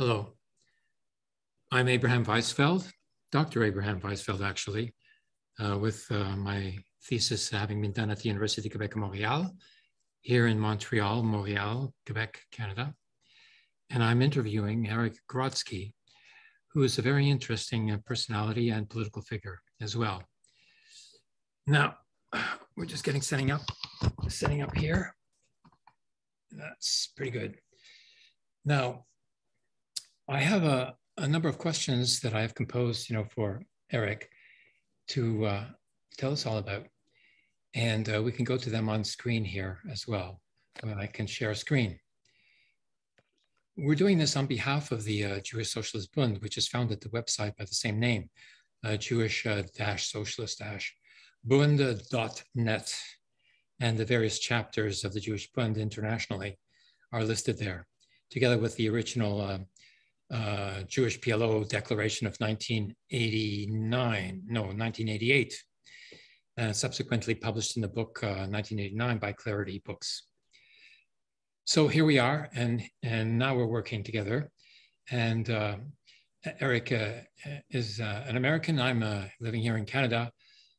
Hello. I'm Abraham Weizfeld, Dr. Abraham Weizfeld, actually, uh, with uh, my thesis having been done at the University of Quebec Montreal, here in Montreal, Montreal, Quebec, Canada. And I'm interviewing Eric Grodsky, who is a very interesting uh, personality and political figure as well. Now, we're just getting setting up, setting up here. That's pretty good. Now, I have a, a number of questions that I have composed, you know, for Eric to uh, tell us all about. And uh, we can go to them on screen here as well. I can share a screen. We're doing this on behalf of the uh, Jewish Socialist Bund, which is found at the website by the same name, uh, Jewish-Socialist-Bund.net. And the various chapters of the Jewish Bund internationally are listed there, together with the original uh, uh, Jewish PLO declaration of 1989, no, 1988, and subsequently published in the book uh, 1989 by Clarity Books. So here we are, and, and now we're working together. And uh, Eric uh, is uh, an American. I'm uh, living here in Canada,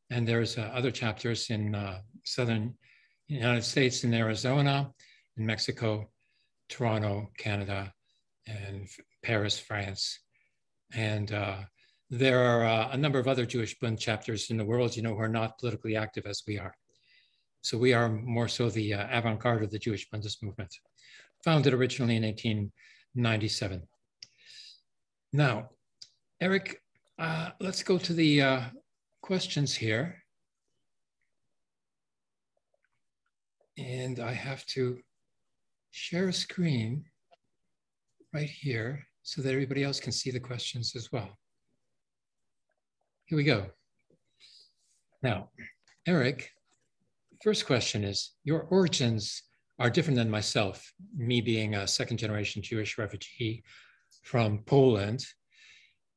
and there's uh, other chapters in uh, southern United States, in Arizona, in Mexico, Toronto, Canada, and Paris, France. And there are a number of other Jewish Bund chapters in the world, you know, who are not politically active as we are. So we are more so the uh, avant-garde of the Jewish Bundist movement, founded originally in 1897. Now, Eric, uh, let's go to the uh, questions here. And I have to share a screen right here so that everybody else can see the questions as well. Here we go. Now, Eric, first question is Your origins are different than myself, me being a second generation Jewish refugee from Poland.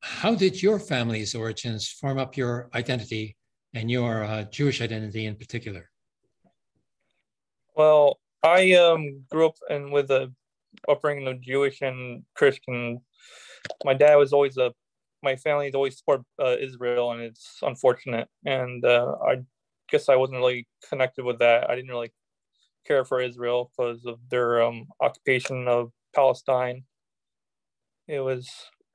How did your family's origins form up your identity and your uh, Jewish identity in particular? Well, I um, grew up in, with a upbringing of Jewish and Christian. My dad was always a, my family always support uh, Israel, and it's unfortunate. And uh, I guess I wasn't really connected with that. I didn't really care for Israel because of their um, occupation of Palestine. It was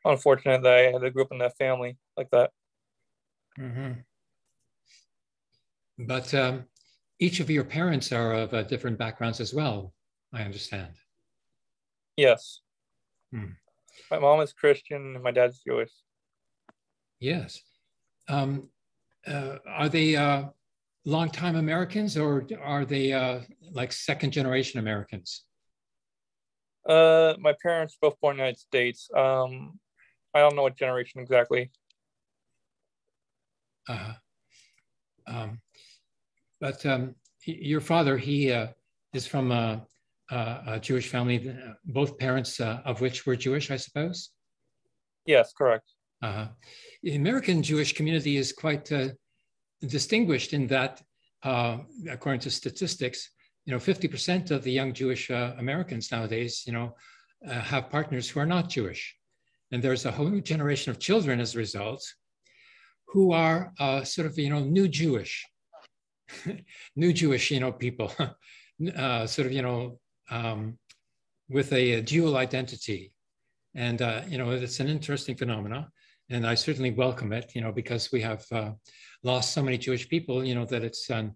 unfortunate that I had to grow up in that family like that. Mm-hmm. But um, each of your parents are of uh, different backgrounds as well, I understand. Yes. Hmm. My mom is Christian and my dad's Jewish. Yes. Um, uh, are they uh, longtime Americans or are they uh, like second generation Americans? Uh, my parents both born in the United States. Um, I don't know what generation exactly. Uh, um, but um, your father, he uh, is from a, a, Jewish family, both parents uh, of which were Jewish, I suppose? Yes, correct. Uh, the American Jewish community is quite uh, distinguished in that, uh, according to statistics, you know, 50% of the young Jewish uh, Americans nowadays, you know, uh, have partners who are not Jewish. And there's a whole new generation of children as a result who are uh, sort of, you know, new Jewish, new Jewish, you know, people, uh, sort of, you know, um, with a, a, dual identity. And, uh, you know, it's an interesting phenomenon. And I certainly welcome it, you know, because we have lost so many Jewish people, you know, that it's an,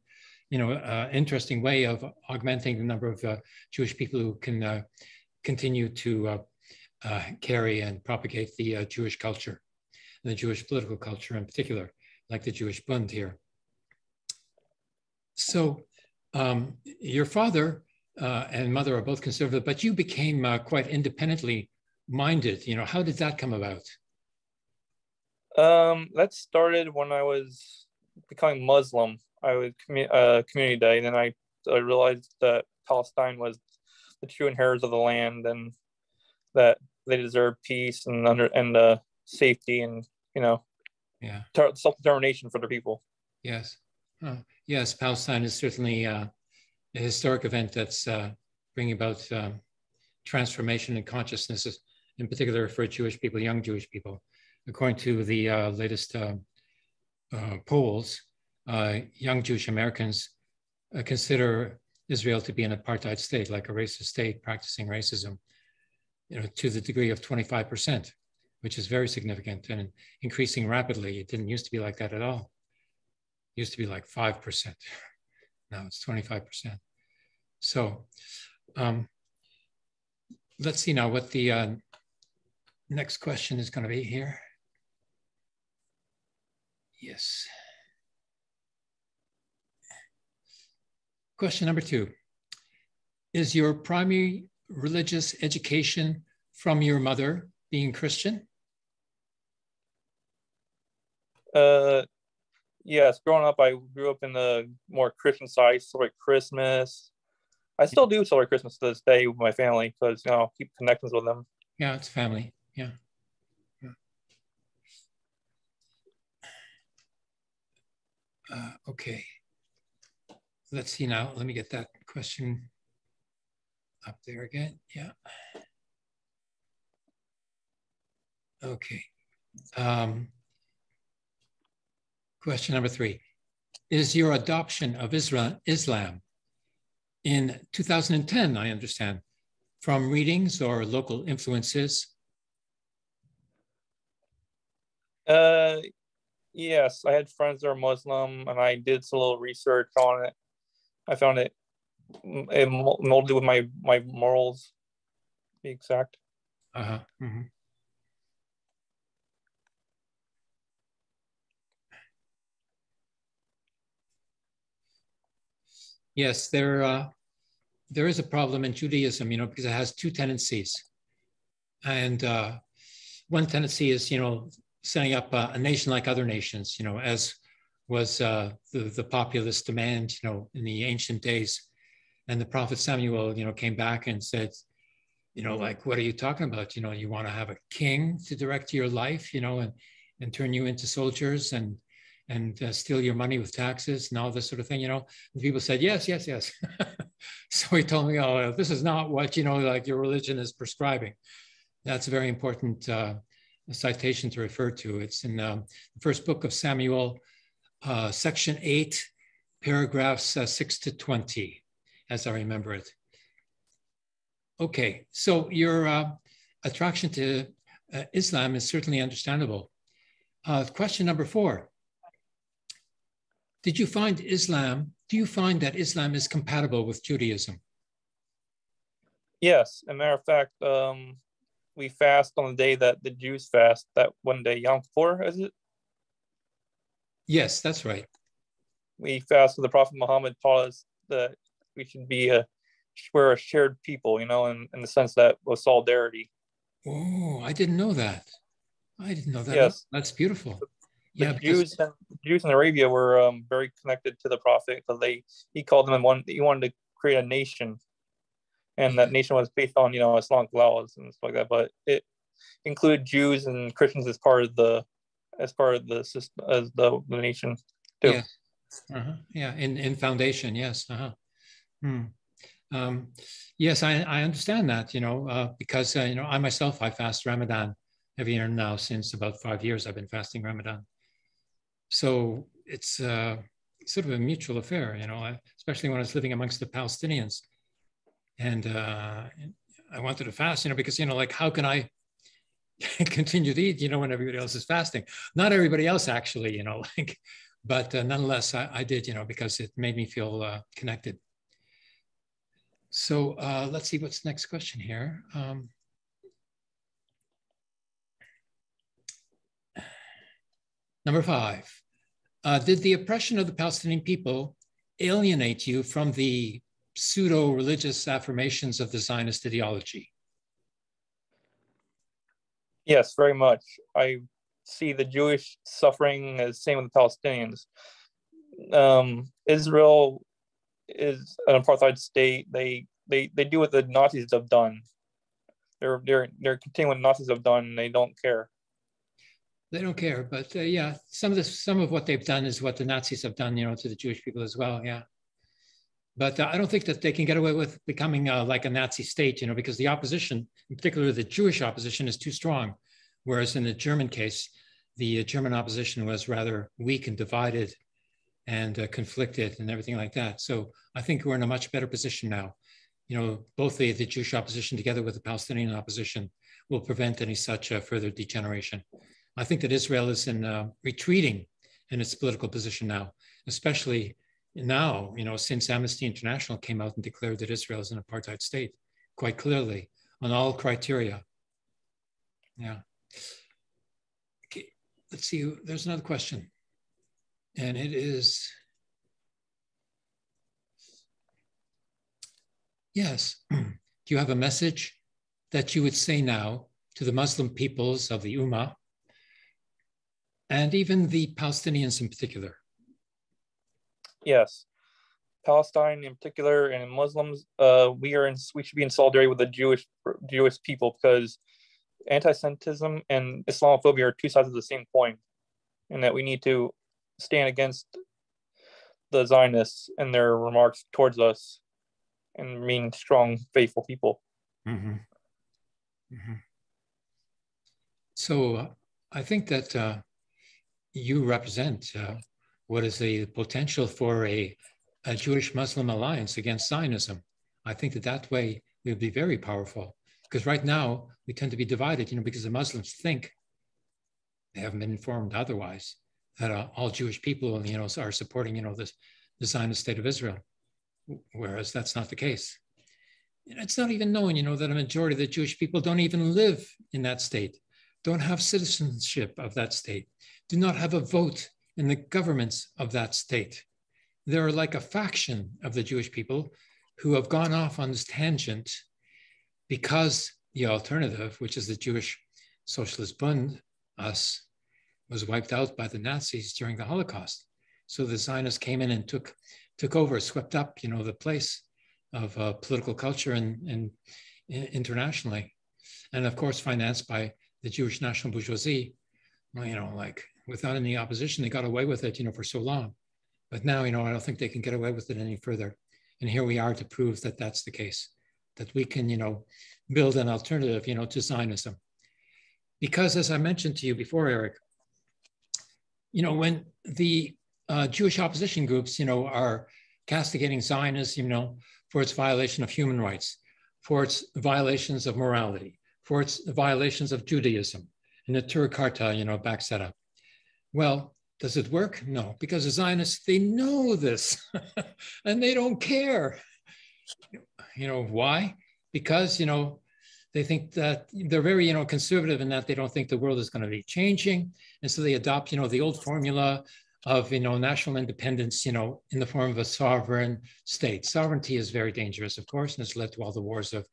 you know, uh, interesting way of augmenting the number of uh, Jewish people who can uh, continue to uh, uh, carry and propagate the uh, Jewish culture, and the Jewish political culture in particular, like the Jewish Bund here. So um, your father and mother are both conservative, but you became quite independently minded. You know, how did that come about? Um, that started when I was becoming Muslim. I was commu- uh, community day, and then I, I realized that Palestine was the true inheritors of the land, and that they deserve peace and under and uh, safety, and you know, yeah, self determination for their people. Yes, yes, Palestine is certainly uh, a historic event that's uh, bringing about um, transformation in consciousness in particular for Jewish people, young Jewish people. According to the uh, latest uh, uh, polls, uh, young Jewish Americans uh, consider Israel to be an apartheid state, like a racist state practicing racism, you know, to the degree of 25%, which is very significant and increasing rapidly. It didn't used to be like that at all. It used to be like 5%. Now it's 25%. So um, let's see now what the uh, next question is going to be here. Yes. Question number two. Is your primary religious education from your mother being Christian? Uh, yes. Growing up, I grew up in the more Christian side, celebrate Christmas. I still do celebrate Christmas to this day with my family because you know I keep connections with them. Yeah, it's family. Yeah. yeah. Uh, okay let's see now. Let me get that question up there again. Yeah. Okay. Um, question number three. Is your adoption of Islam, Islam in 2010, I understand, from readings or local influences? Uh, yes, I had friends that are Muslim and I did some little research on it. I found it, it molded with my my morals. Be exact. Uh huh. Mm-hmm. Yes, there uh, there is a problem in Judaism, you know, because it has two tendencies, and uh, one tendency is, you know, setting up a, a nation like other nations, you know, as was uh, the, the populist demand, you know, in the ancient days. And the prophet Samuel, you know, came back and said, you know, like, what are you talking about? You know, you want to have a king to direct your life, you know, and, and turn you into soldiers and, and uh, steal your money with taxes and all this sort of thing, you know. And people said, yes, yes, yes. so he told me, oh, this is not what, you know, like your religion is prescribing. That's a very important uh, citation to refer to. It's in um, the first book of Samuel, uh, section eight, paragraphs uh, six to 20, as I remember it. Okay, so your uh, attraction to uh, Islam is certainly understandable. Question number four. Did you find Islam, do you find that Islam is compatible with Judaism? Yes, As a matter of fact, um, we fast on the day that the Jews fast, that one day, Yom Kippur, is it? Yes, that's right. We fast with the Prophet Muhammad taught us that we should be a we're a shared people, you know, in, in the sense that with solidarity. Oh, I didn't know that. I didn't know that. Yes. That's beautiful. The yeah, Jews and Jews in Arabia were um, very connected to the Prophet because they he called them and one he wanted to create a nation, and that nation was based on you know Islamic laws and stuff like that. But it included Jews and Christians as part of the as part of the system as the, the nation too. Yeah, uh-huh. yeah. In in foundation, yes. Uh-huh. Hmm. Um, yes, I, I understand that. You know, uh, because uh, you know I myself I fast Ramadan every year now since about five years. I've been fasting Ramadan, so it's uh, sort of a mutual affair. You know, especially when I was living amongst the Palestinians, and uh, I wanted to fast. You know, because you know, like how can I continue to eat, you know, when everybody else is fasting. Not everybody else actually, you know, like, but uh, nonetheless, I, I, did, you know, because it made me feel uh, connected. So uh, let's see what's the next question here. Um, number five, uh, did the oppression of the Palestinian people alienate you from the pseudo-religious affirmations of the Zionist ideology? Yes, very much. I see the Jewish suffering as same with the Palestinians. Um, Israel is an apartheid state. They they they do what the Nazis have done. They're they're they're continuing what Nazis have done. And they don't care. They don't care, but uh, yeah, some of the some of what they've done is what the Nazis have done, you know, to the Jewish people as well. Yeah. But uh, I don't think that they can get away with becoming uh, like a Nazi state, you know, because the opposition, in particular the Jewish opposition, is too strong. Whereas in the German case, the uh, German opposition was rather weak and divided and uh, conflicted and everything like that. So I think we're in a much better position now. You know, both the, the Jewish opposition together with the Palestinian opposition will prevent any such uh, further degeneration. I think that Israel is in uh, retreating in its political position now, especially now, you know, since Amnesty International came out and declared that Israel is an apartheid state quite clearly on all criteria. Yeah. Okay, let's see, there's another question. And it is, yes, do you have a message that you would say now to the Muslim peoples of the Ummah and even the Palestinians in particular? Yes. Palestine in particular and Muslims, uh, we are in, we should be in solidarity with the Jewish Jewish people because anti-Semitism and Islamophobia are two sides of the same coin, and that we need to stand against the Zionists and their remarks towards us and remain strong, faithful people. Mm-hmm. Mm-hmm. So uh, I think that uh, you represent uh, what is the potential for a, a Jewish Muslim alliance against Zionism. I think that that way we would be very powerful because right now we tend to be divided, you know, because the Muslims think they haven't been informed otherwise that uh, all Jewish people, you know, are supporting, you know, this, the Zionist state of Israel, whereas that's not the case. It's not even known, you know, that a majority of the Jewish people don't even live in that state, don't have citizenship of that state, do not have a vote in the governments of that state. They're like a faction of the Jewish people who have gone off on this tangent because the alternative, which is the Jewish Socialist Bund, us, was wiped out by the Nazis during the Holocaust. So the Zionists came in and took took over, swept up, you know, the place of uh, political culture and, and, and internationally, and of course financed by the Jewish national bourgeoisie. You know, like without any opposition, they got away with it, you know, for so long. But now, you know, I don't think they can get away with it any further. And here we are to prove that that's the case, that we can, you know, build an alternative, you know, to Zionism. Because as I mentioned to you before, Eric, you know, when the uh, Jewish opposition groups, you know, are castigating Zionism, you know, for its violation of human rights, for its violations of morality, for its violations of Judaism, in the Tur Karta, you know, back setup. Well, does it work? No, because the Zionists, they know this and they don't care. You know, why? Because, you know, they think that they're very, you know, conservative in that they don't think the world is going to be changing. And so they adopt, you know, the old formula of, you know, national independence, you know, in the form of a sovereign state. Sovereignty is very dangerous, of course, and it's led to all the wars of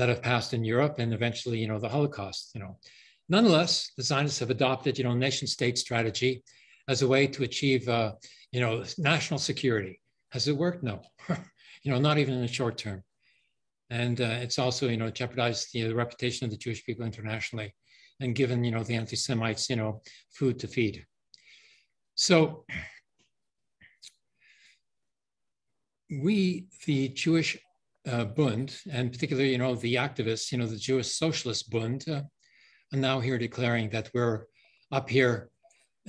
that have passed in Europe and eventually, you know, the Holocaust, you know. Nonetheless, the Zionists have adopted, you know, nation state strategy as a way to achieve, uh, you know, national security. Has it worked? No, you know, not even in the short term and uh, it's also you know jeopardized the reputation of the Jewish people internationally, and given you know the anti-Semites you know food to feed. So we, the Jewish uh, Bund, and particularly you know the activists, you know the Jewish Socialist Bund, uh, are now here declaring that we're up here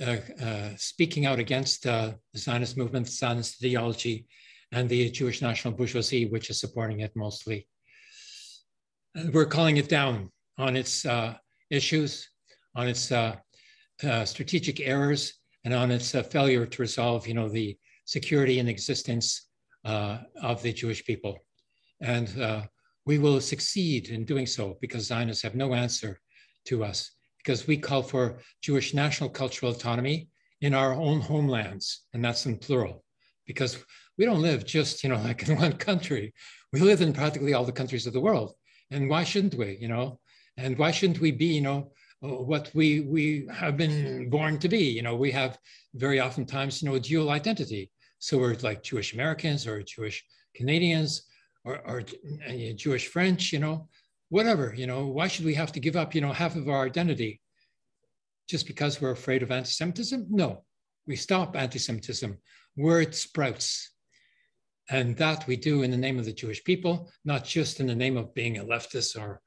uh, uh, speaking out against uh, the Zionist movement, Zionist ideology, and the Jewish national bourgeoisie, which is supporting it mostly we're calling it down on its issues, on its strategic errors, and on its failure to resolve, you know, the security and existence uh, of the Jewish people. And uh, we will succeed in doing so because Zionists have no answer to us, because we call for Jewish national cultural autonomy in our own homelands, and that's in plural, because we don't live just, you know, like in one country. We live in practically all the countries of the world. And why shouldn't we you know? And why shouldn't we be you know what we we have been born to be? You know we have very oftentimes you know a dual identity. So we're like jewish americans or jewish canadians or, or uh, jewish french you know whatever you know why should we have to give up you know half of our identity? Just because we're afraid of anti-semitism? No. We stop anti-semitism. Where it sprouts. And that we do in the name of the Jewish people, not just in the name of being a leftist or,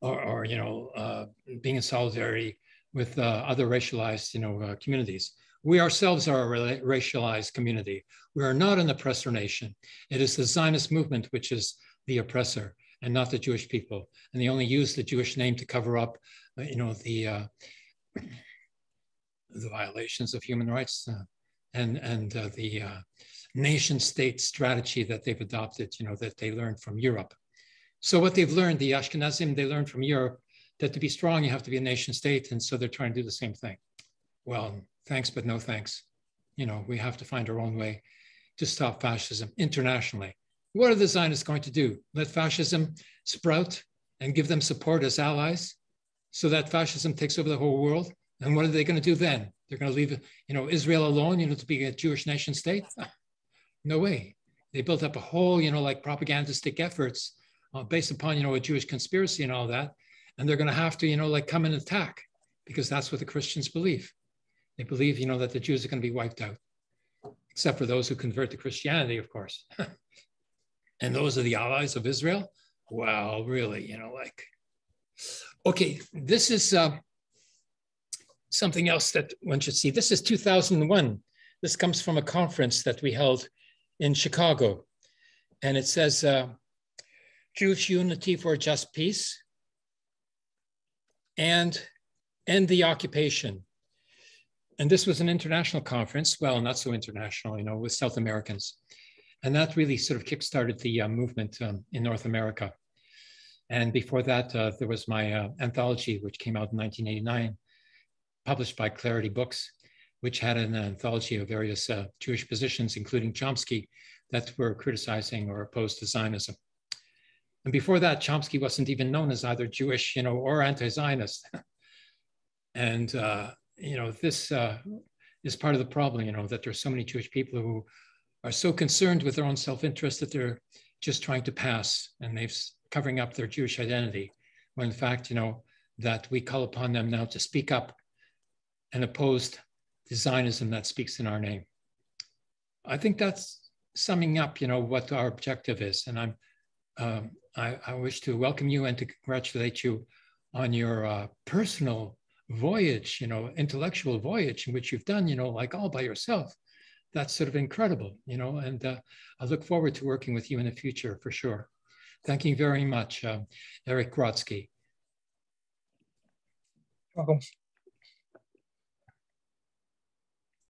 or, or you know, uh, being in solidarity with uh, other racialized, you know, uh, communities. We ourselves are a racialized community. We are not an oppressor nation. It is the Zionist movement which is the oppressor and not the Jewish people. And they only use the Jewish name to cover up, uh, you know, the uh, the violations of human rights uh, and and uh, the uh, nation state strategy that they've adopted, you know, that they learned from Europe. So what they've learned, the Ashkenazim, they learned from Europe that to be strong, you have to be a nation state. And so they're trying to do the same thing. Well, thanks, but no thanks. You know, we have to find our own way to stop fascism internationally. What are the Zionists going to do? Let fascism sprout and give them support as allies so that fascism takes over the whole world? And what are they going to do then? They're going to leave, you know, Israel alone, you know, to be a Jewish nation state? No way. They built up a whole, you know, like propagandistic efforts uh, based upon, you know, a Jewish conspiracy and all that. And they're going to have to, you know, like come and attack because that's what the Christians believe. They believe, you know, that the Jews are going to be wiped out, except for those who convert to Christianity, of course. and those are the allies of Israel. Well, really, you know, like, okay, this is uh, something else that one should see. This is 2001. This comes from a conference that we held in Chicago. And it says, uh, Jewish unity for just peace and end the occupation. And this was an international conference, well, not so international, you know, with South Americans. And that really sort of kickstarted the uh, movement um, in North America. And before that, uh, there was my uh, anthology, which came out in 1989, published by Clarity Books, which had an anthology of various uh, Jewish positions, including Chomsky, that were criticizing or opposed to Zionism. And before that, Chomsky wasn't even known as either Jewish, you know, or anti-Zionist. and uh, you know, this uh, is part of the problem, you know, that there's so many Jewish people who are so concerned with their own self-interest that they're just trying to pass and they're covering up their Jewish identity. When in fact, you know, that we call upon them now to speak up and oppose the Zionism that speaks in our name. I think that's summing up, you know, what our objective is. And I'm, um, I, I, wish to welcome you and to congratulate you on your uh, personal voyage, you know, intellectual voyage in which you've done, you know, like all by yourself. That's sort of incredible, you know, and uh, I look forward to working with you in the future for sure. Thank you very much, uh, Eric Grodsky. Welcome.